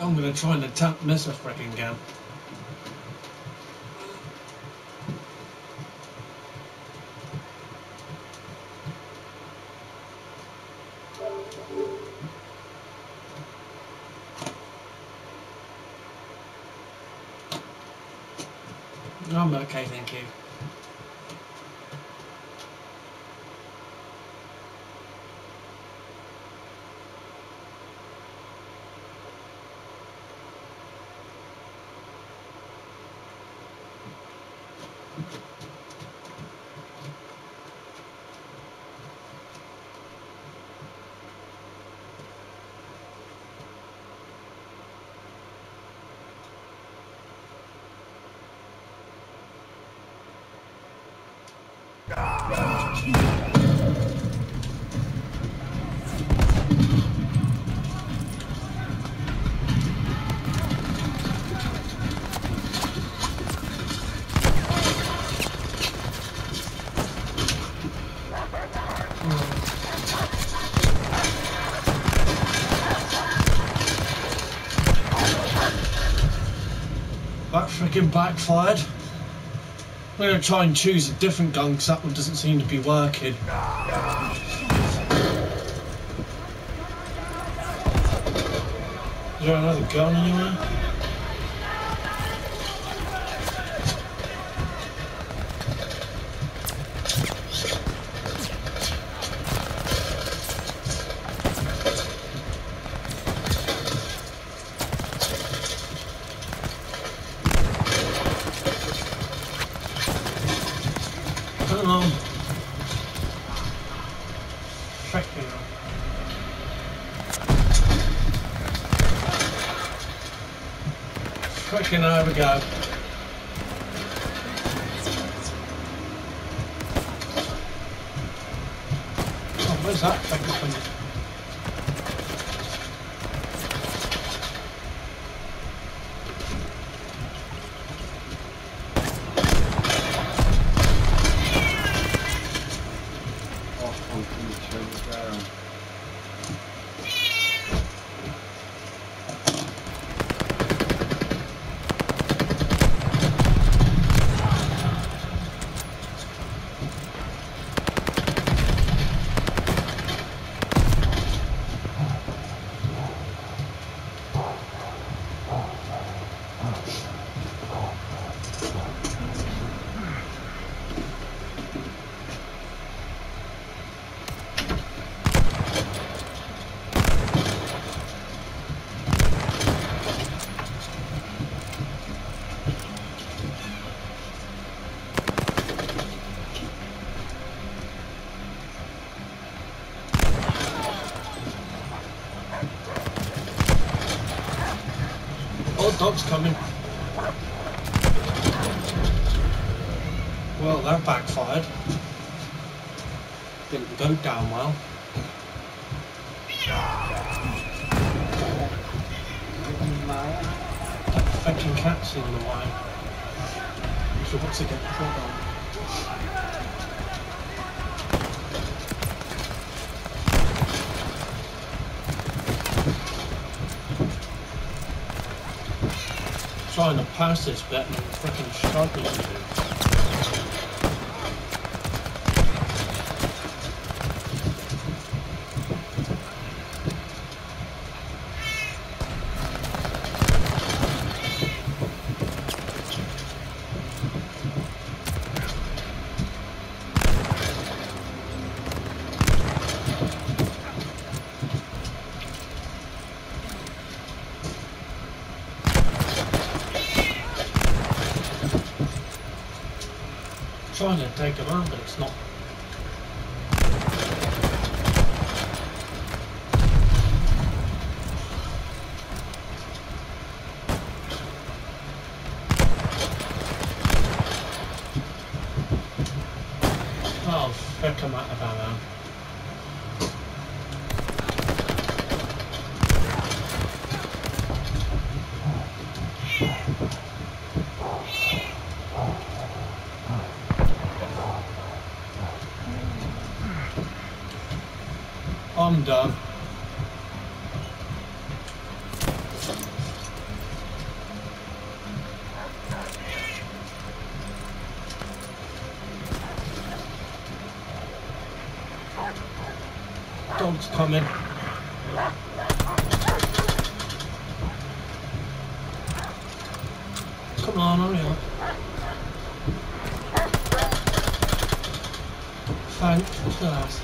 I'm gonna try and attack Mr. again. I'm okay, thank you. That backfired. I'm going to try and choose a different gun because that one doesn't seem to be working. Is there another gun anywhere? We go. Oh, where's that thing coming? Off on each other down. Oh, dog's coming. Well, that backfired. Didn't go down well. That fucking cat's in the way. So what's it get put on? Pass this bit and freaking struggling trying to take it on, but it's not. Oh, frick, I'm out of ammo. I'm done. Dog's coming. Come on, hurry up. Thanks for that.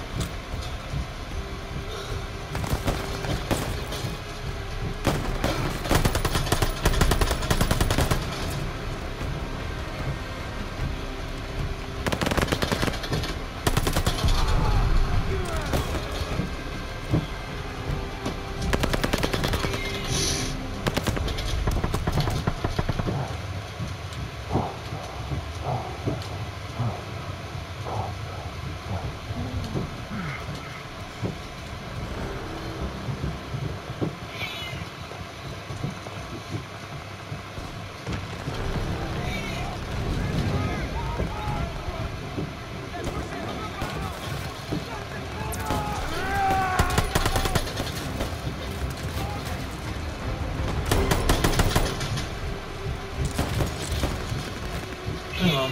Hang on.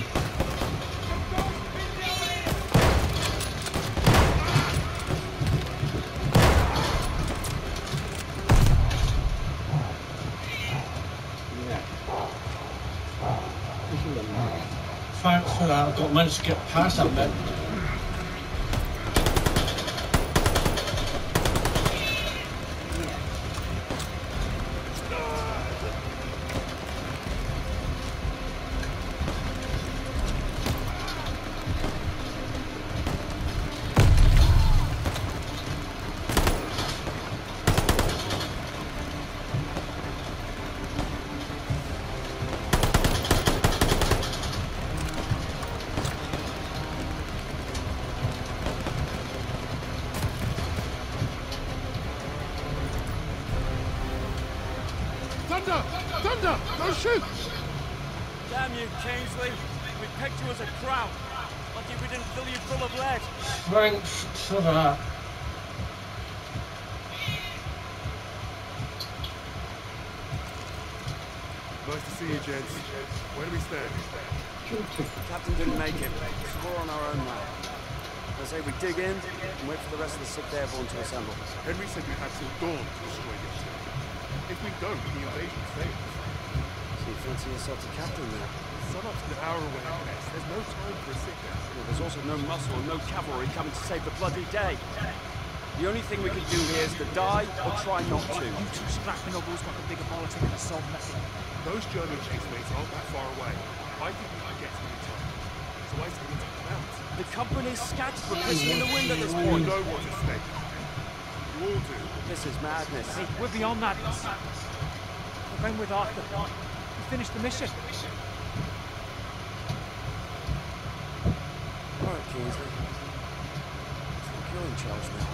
Yeah. Pushing them now. I've got managed to get past that bit. Shoot! Damn you, Kingsley. We picked you as a crowd. Lucky we didn't fill you full of lead. Thanks for that. Nice to see you, gents. Where do we stand? Captain didn't make it. So we're on our own now. I say we dig in and wait for the rest of the Sixth Airborne to assemble. Henry said we had till dawn to destroy the. If we don't, the invasion fails. So you fancy yourself the captain there? Sunup's an hour away at. There's no time for a sit. Well, there's also no muscle and no cavalry coming to save the bloody day. The only thing we can do here is to die or try not to. You two scrappy nobles got the bigger politic and solve nothing. Those German casemates aren't that far away. I think we can get to them in time. So I say we take them out. The company's scattered for pissing in the wind at this You all point. know what's at stake. You all do. This is madness. Hey, we're beyond madness. We've been with Arthur. We finished the mission. All right, Kingsley. I think you're in charge now.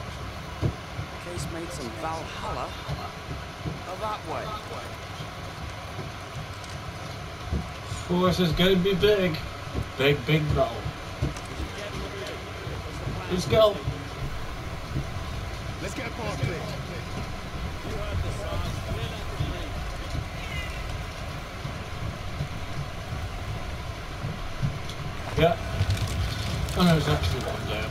Casemates and Valhalla are that way. Force is going to be big. Big, big battle. Let's go. Let's get a path clear. Yeah. Oh no, there's actually one there.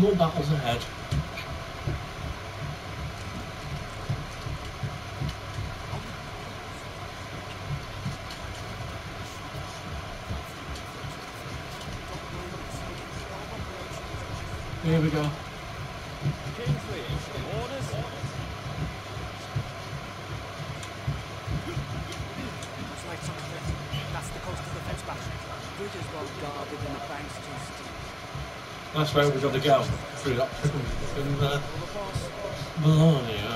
More battles ahead. That's where we've got to go. Through that and uh, Melania.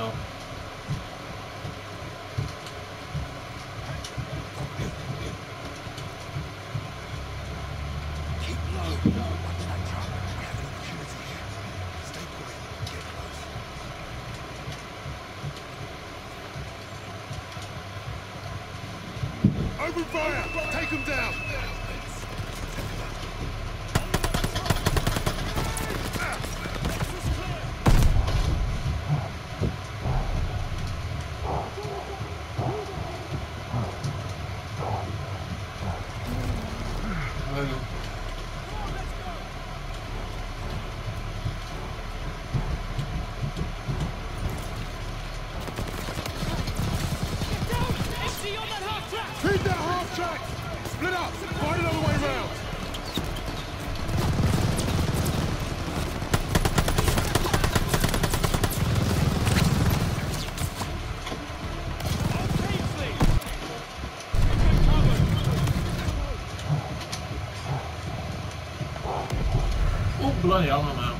kullanıyor ama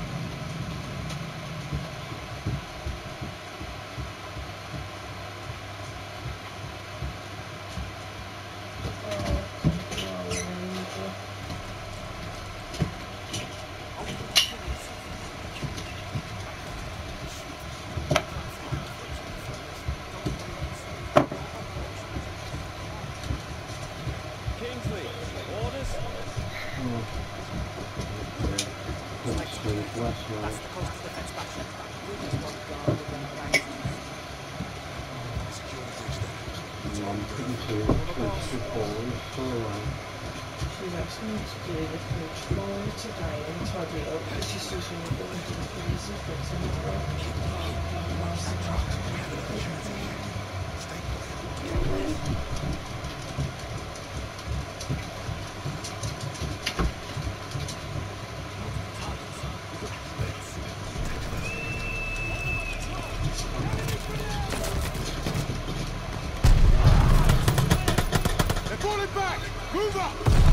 Move up!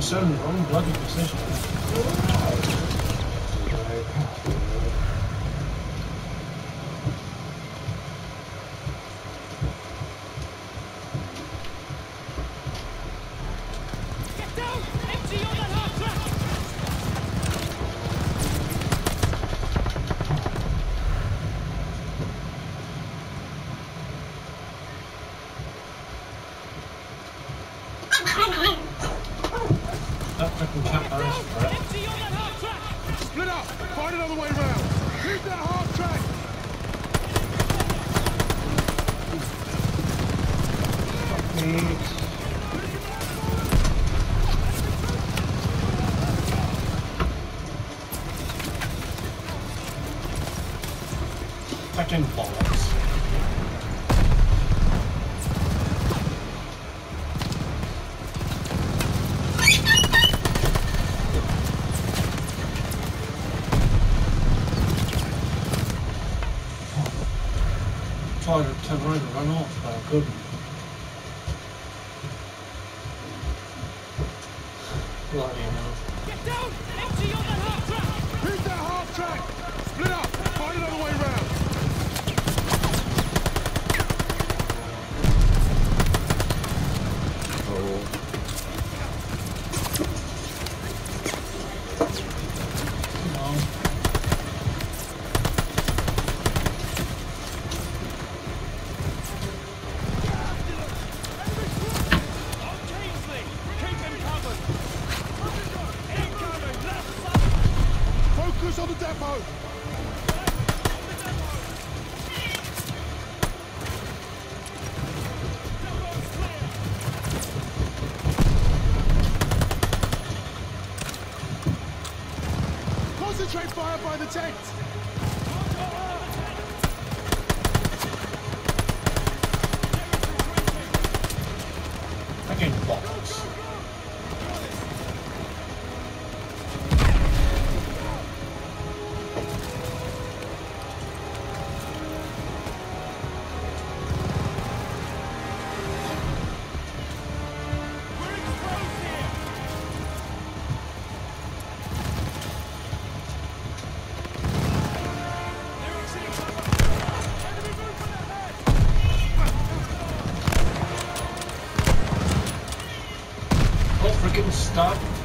made suddenly wrong bloody decision. Captain stop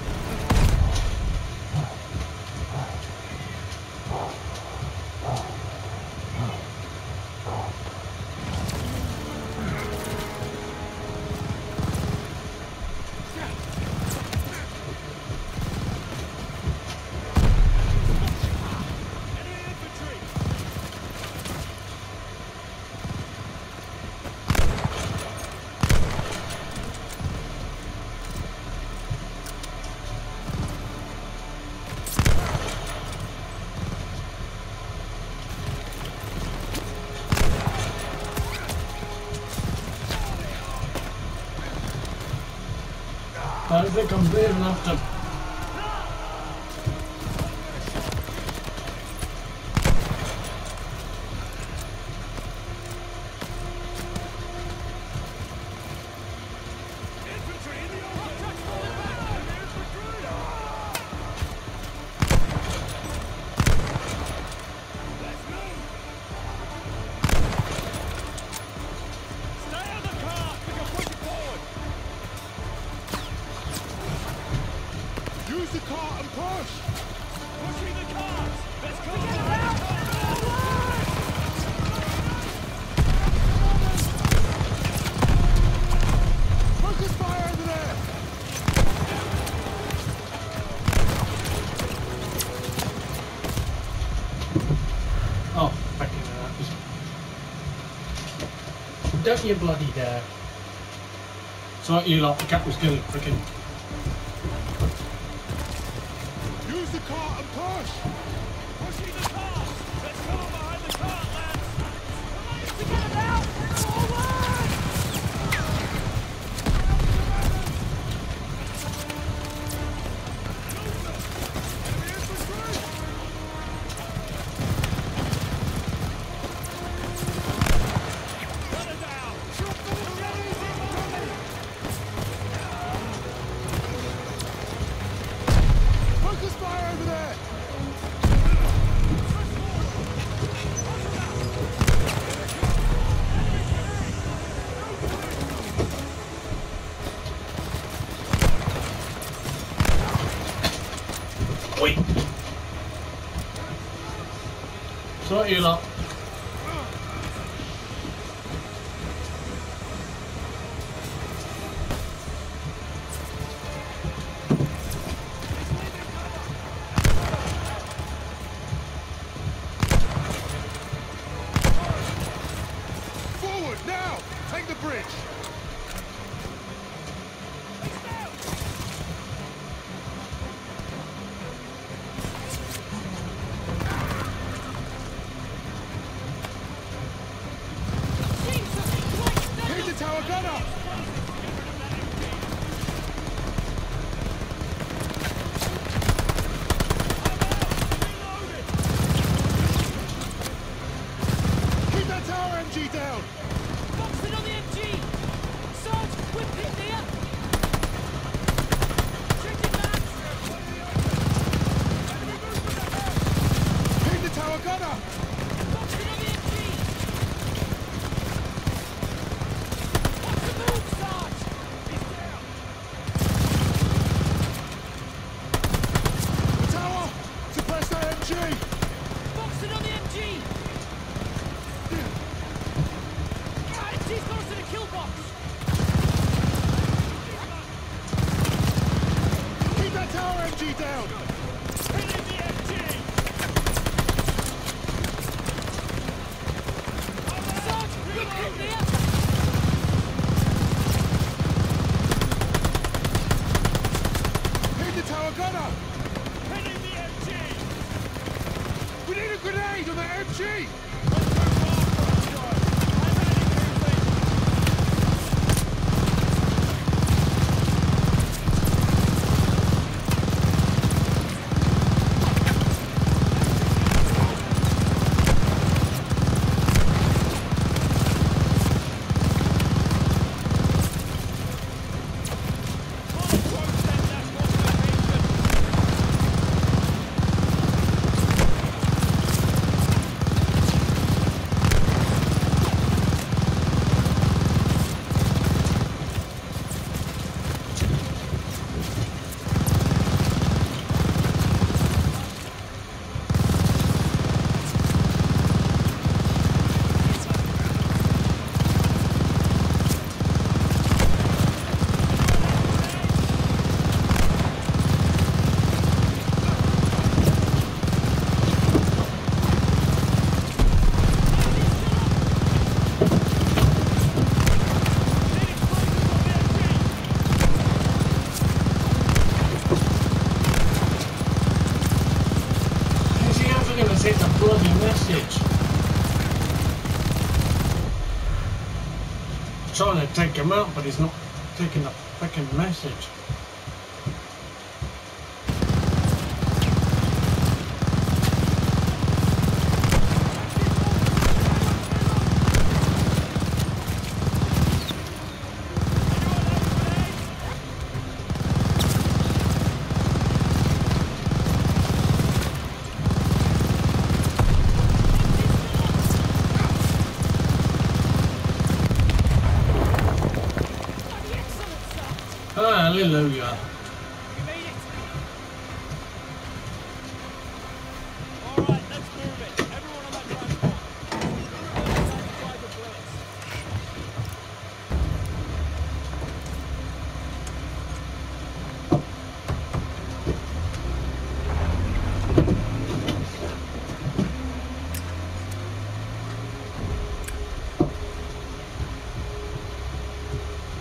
enough to get your bloody dare. It's like you lot, the cat was gonna freaking 可以了。Keep that tower MG down! But he's not taking the fucking message. Hallelujah. Alright, let's move it. Everyone on that transport. Drive the blitz.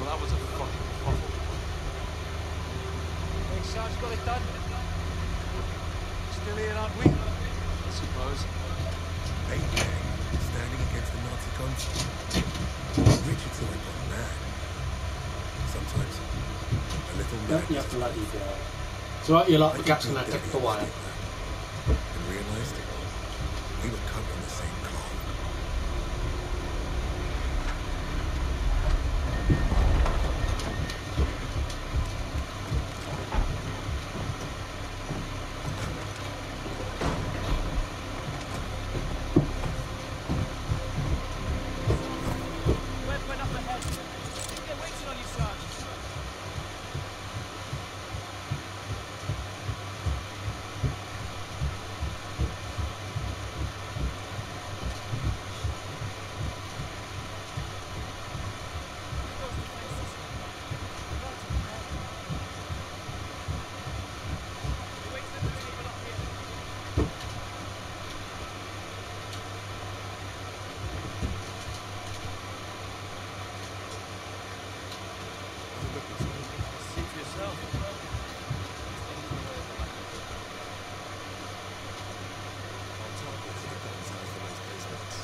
Well, that was a fucking waffle. Think Sarge got it done? Still here, aren't we? I suppose. A gang standing against the Nazi country. Richardson had gone mad. Sometimes a little Don't you madness have to let you go? So right, you like the and that Derry the wire. understood that And realised we were cut from the same cloth. Webb went up ahead. Yeah, waiting on you, Sarge. See for yourself. On top of the guns out of those basements.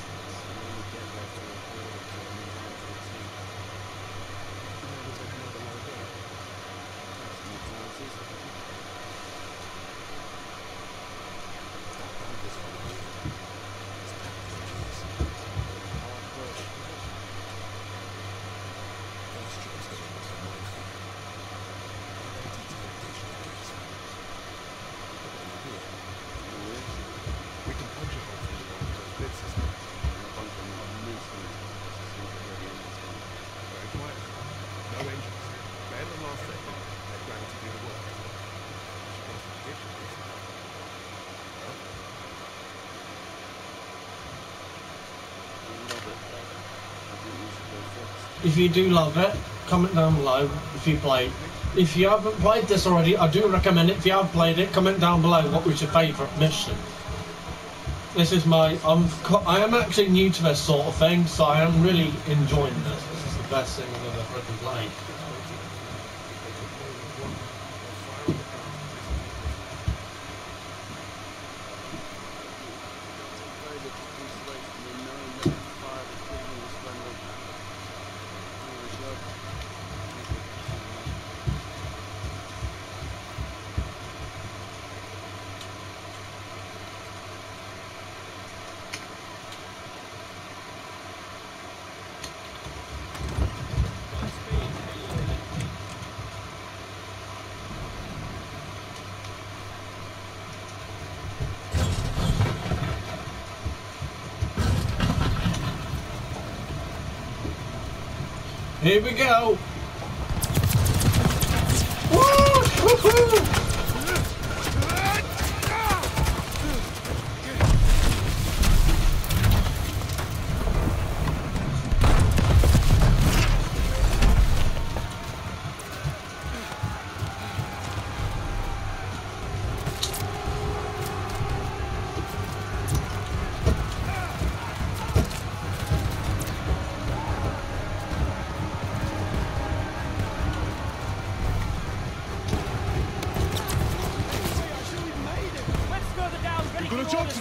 We can punch a hole through the wall with those bid system. Very quiet. No engines. Better than last second. Let gravity do the work. She goes to the kitchen, basically. Huh? If you do love it, comment down below if you played. If you haven't played this already, I do recommend it. If you have played it, comment down below what was your favourite mission. This is my, I'm, I am actually new to this sort of thing, so I am really enjoying this. This is the best thing I've ever played. Here we go.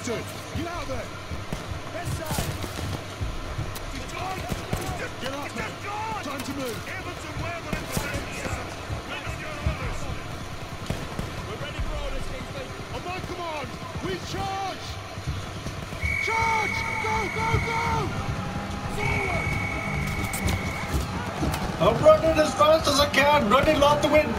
Got a for job orders. to do. Get out there. Left side. Get up, man. Time to move. We're ready for orders, Kingsley. On my command, we charge! Charge! Go, go, go! Forward! I'm running as fast as I can, running like the wind.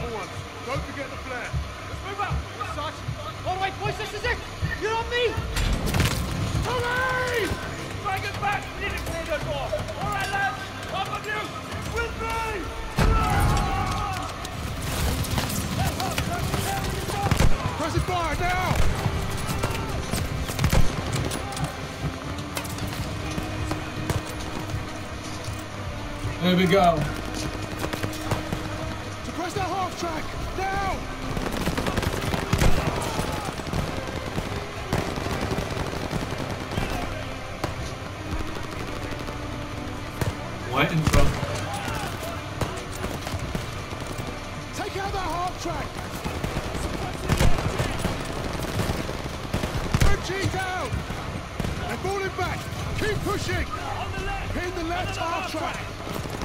There we go. Suppress that half track! Now! Waiting for Take out that half track! MG down! They're falling back! Keep pushing! On the left. Pin the left Under the half track!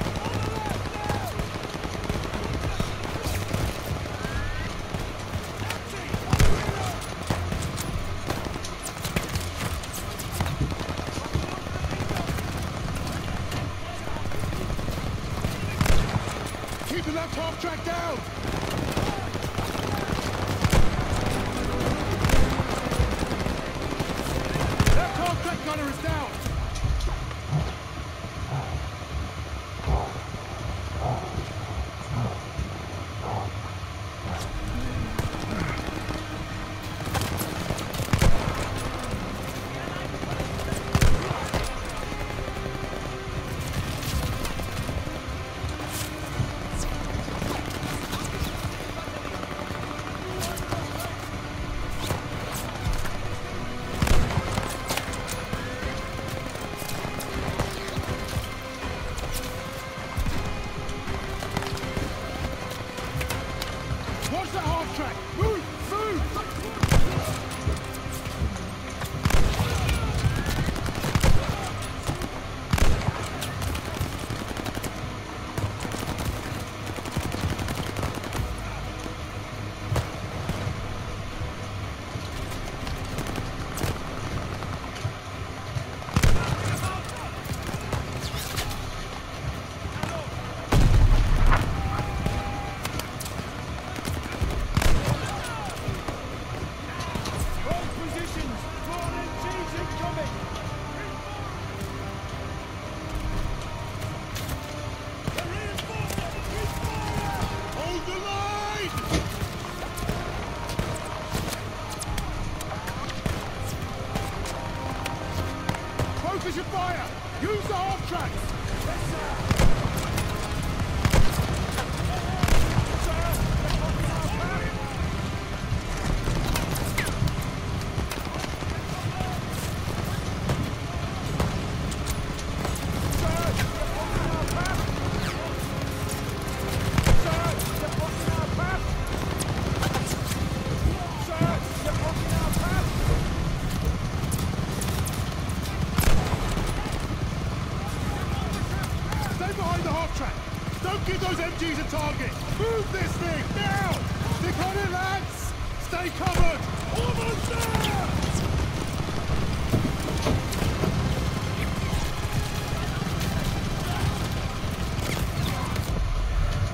Stay covered! Almost there!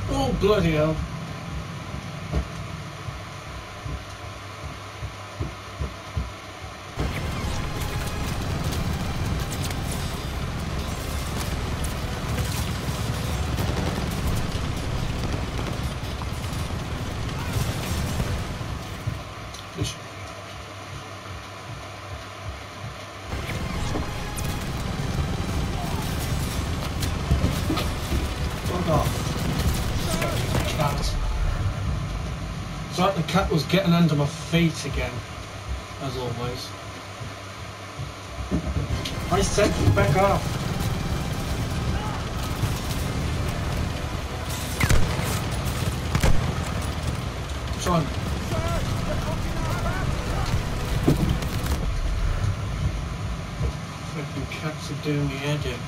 Oh, bloody hell. Getting under my feet again, as always. I said back off. Trying. Freaking cats are doing head in.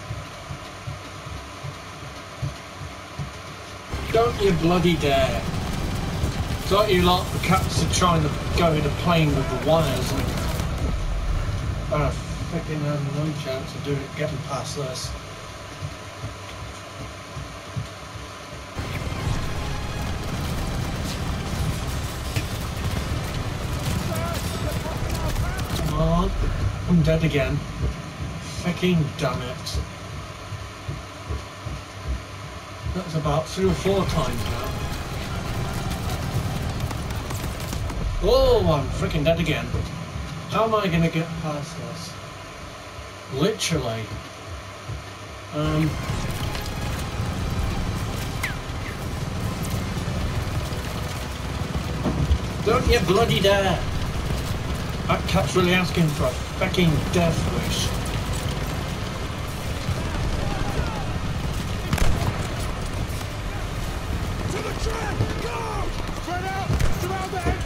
Don't you bloody dare. It's like you lot, the cats are trying to go in a plane with the wires and I freaking have no chance of doing it, getting past this. Come on, I'm dead again. Fucking damn it. That's about three or four times now. Oh, I'm freaking dead again. How am I gonna get past this? Literally. Um. Don't you bloody dare! That cat's really asking for a fucking death wish.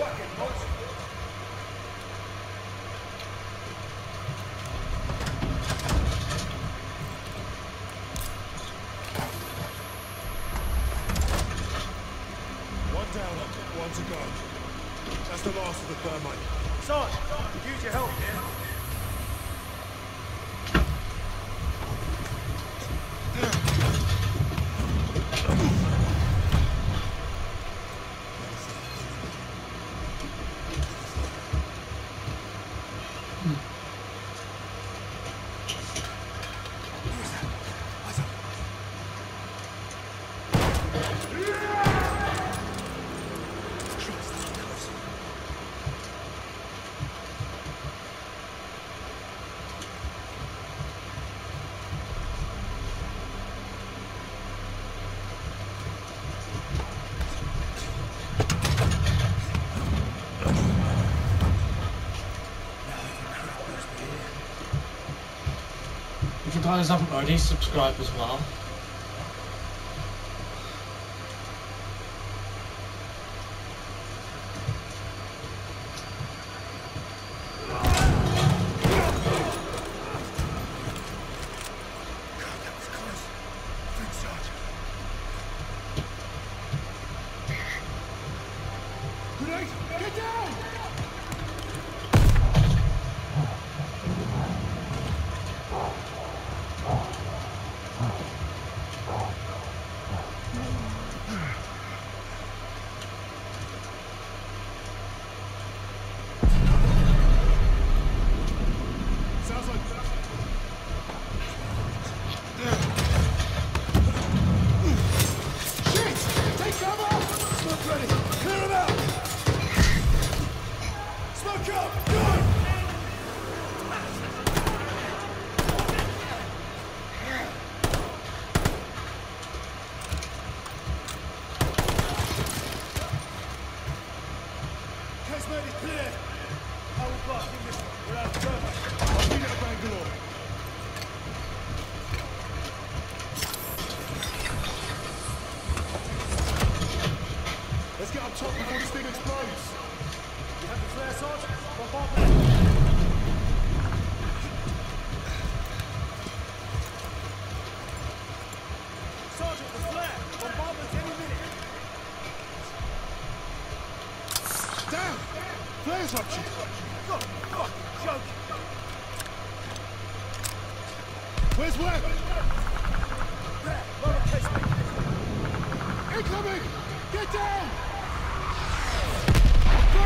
fucking monster. time to go. That's the last of the thermite. Sarge, use your help If you guys haven't already, subscribe as well. Fuck, joke! Where's Webb? Incoming! Get down!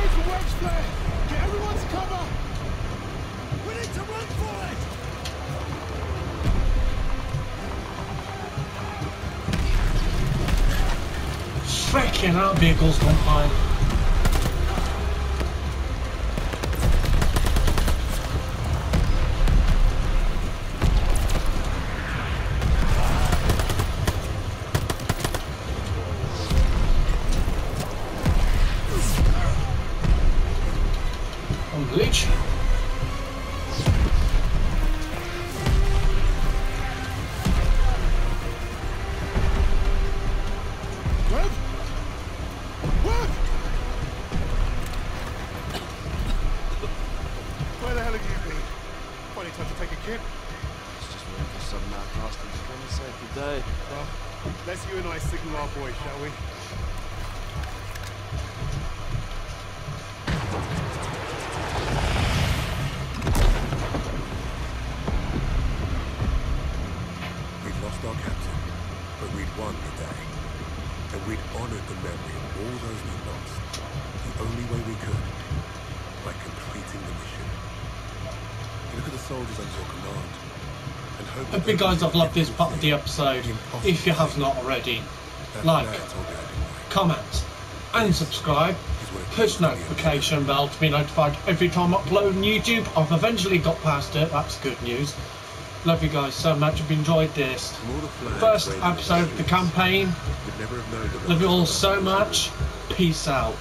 For Webb's flare! Get everyone to cover! We need to run for it! Freaking out vehicles gone by. On hope guys have loved this part of the episode. If you have not already, like, flare told me I didn't like comment, and subscribe. is what it Push told me at the end. notification bell to be notified every time I upload on YouTube. I've eventually got past it. That's good news. Love you guys so much. I've enjoyed this From all the flags first episode of the campaign. Have known that Love you all so much. Peace out.